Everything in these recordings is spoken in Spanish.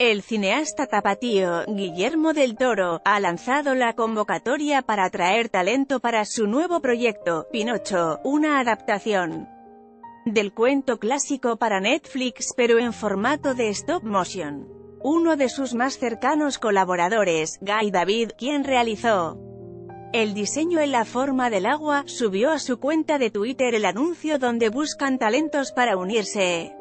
El cineasta tapatío, Guillermo del Toro, ha lanzado la convocatoria para atraer talento para su nuevo proyecto, Pinocho, una adaptación del cuento clásico para Netflix pero en formato de stop motion. Uno de sus más cercanos colaboradores, Guy David, quien realizó el diseño en la forma del agua, subió a su cuenta de Twitter el anuncio donde buscan talentos para unirse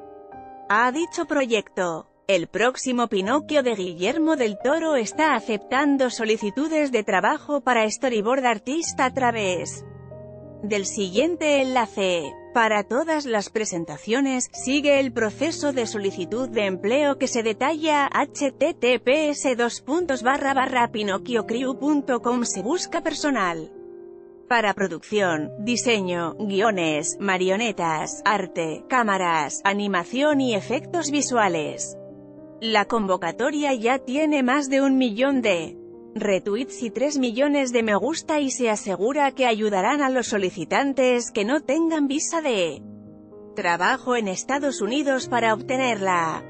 a dicho proyecto. El próximo Pinocchio de Guillermo del Toro está aceptando solicitudes de trabajo para storyboard artista a través del siguiente enlace. Para todas las presentaciones, sigue el proceso de solicitud de empleo que se detalla https pinocchiocrew.com se busca personal para producción, diseño, guiones, marionetas, arte, cámaras, animación y efectos visuales. La convocatoria ya tiene más de un millón de retweets y 3 millones de me gusta y se asegura que ayudarán a los solicitantes que no tengan visa de trabajo en Estados Unidos para obtenerla.